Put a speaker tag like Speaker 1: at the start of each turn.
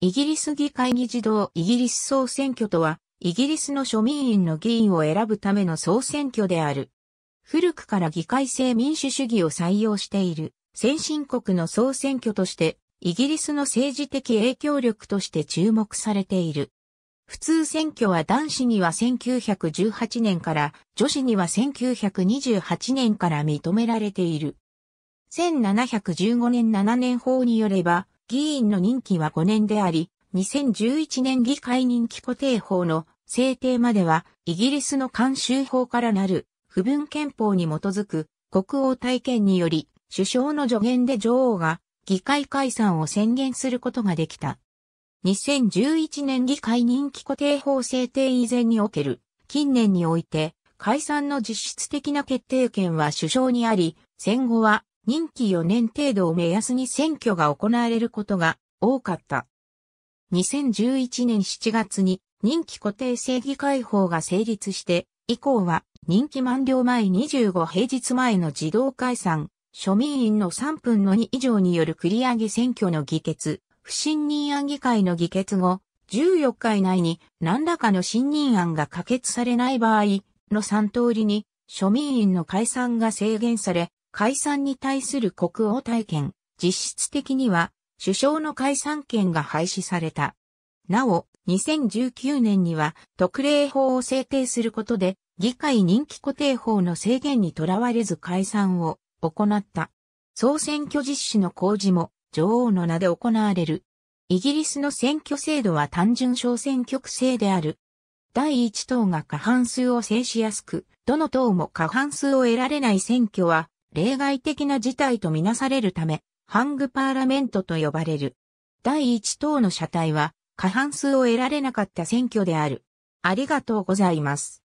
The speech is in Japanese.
Speaker 1: イギリス議会議事堂イギリス総選挙とは、イギリスの庶民院の議員を選ぶための総選挙である。古くから議会制民主主義を採用している先進国の総選挙として、イギリスの政治的影響力として注目されている。普通選挙は男子には1918年から女子には1928年から認められている。1715年7年法によれば、議員の任期は5年であり、2011年議会任期固定法の制定までは、イギリスの慣習法からなる不分憲法に基づく国王体験により、首相の助言で女王が議会解散を宣言することができた。2011年議会任期固定法制定以前における近年において解散の実質的な決定権は首相にあり、戦後は任期4年程度を目安に選挙が行われることが多かった。2011年7月に任期固定正義解放が成立して以降は任期満了前25平日前の自動解散、庶民員の3分の2以上による繰り上げ選挙の議決、不信任案議会の議決後、14日以内に何らかの信任案が可決されない場合の3通りに庶民員の解散が制限され、解散に対する国王体験、実質的には首相の解散権が廃止された。なお、2019年には特例法を制定することで、議会任期固定法の制限にとらわれず解散を行った。総選挙実施の公示も女王の名で行われる。イギリスの選挙制度は単純小選挙区制である。第一党が過半数を制しやすく、どの党も過半数を得られない選挙は例外的な事態とみなされるため、ハングパーラメントと呼ばれる。第一党の車体は過半数を得られなかった選挙である。ありがとうございます。